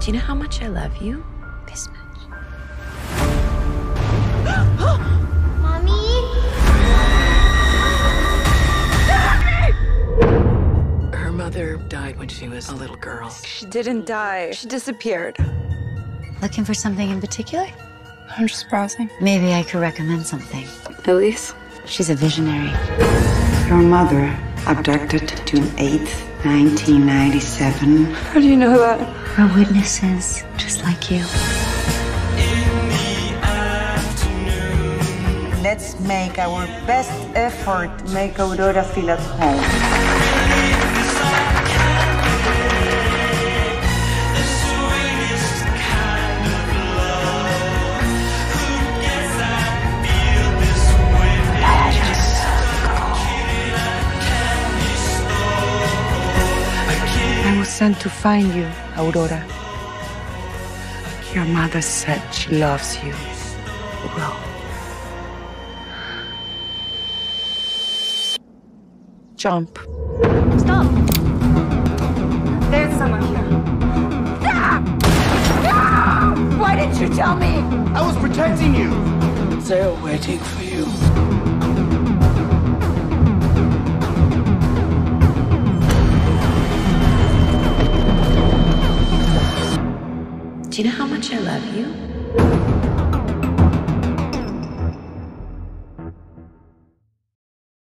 Do you know how much I love you? This much. Mommy? Her mother died when she was a little girl. She didn't die. She disappeared. Looking for something in particular? I'm just browsing. Maybe I could recommend something. Elise? She's a visionary. Your mother abducted June 8th, 1997. How do you know that? We're witnesses, just like you. Let's make our best effort to make Aurora feel at home. Sent to find you, Aurora. Your mother said she loves you. Well, jump. Stop! There's someone here. Ah! Ah! Why didn't you tell me? I was protecting you. They're waiting for you. You know how much I love you?